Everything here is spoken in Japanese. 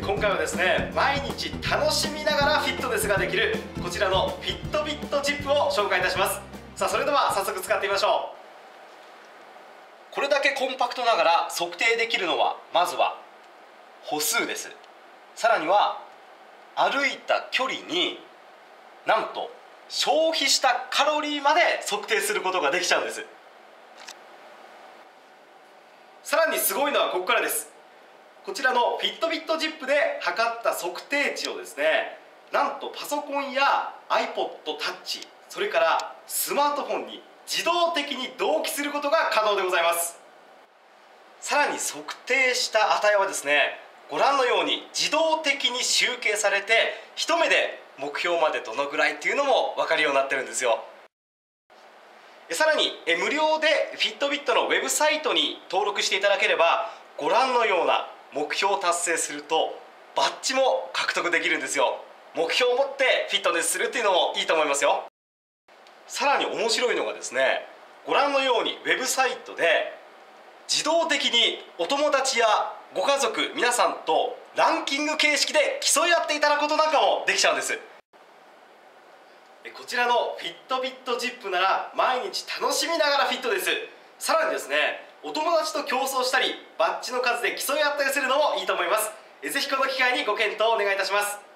今回はですね毎日楽しみながらフィットネスができるこちらのフィットビットチップを紹介いたします。さあそれでは早速使ってみましょう。これだけコンパクトながら測定できるのはまずは歩数です。さらには歩いた距離になんと消費したカロリーまで測定することができちゃうんです。さらにすごいのはここからです。こちらのフィットビットジップで測った測定値をですねなんとパソコンや iPod Touch それからスマートフォンに自動的に同期することが可能でございます。さらに測定した値はですねご覧のように自動的に集計されて一目で目標までどのぐらいっていうのも分かるようになってるんですよ。さらに無料でフィットビットのウェブサイトに登録していただければご覧のような目標を達成するとバッジも獲得できるんですよ。目標を持ってフィットネスするっていうのもいいと思いますよ。さらに面白いのがですねご覧のようにウェブサイトで自動的にお友達やご家族皆さんとランキング形式で競い合っていただくことなんかもできちゃうんです。こちらのフィットビットジップなら毎日楽しみながらフィットです。さらにですねお友達と競争したりバッジの数で競い合ったりするのもいいと思います。ぜひこの機会にご検討お願いいたします。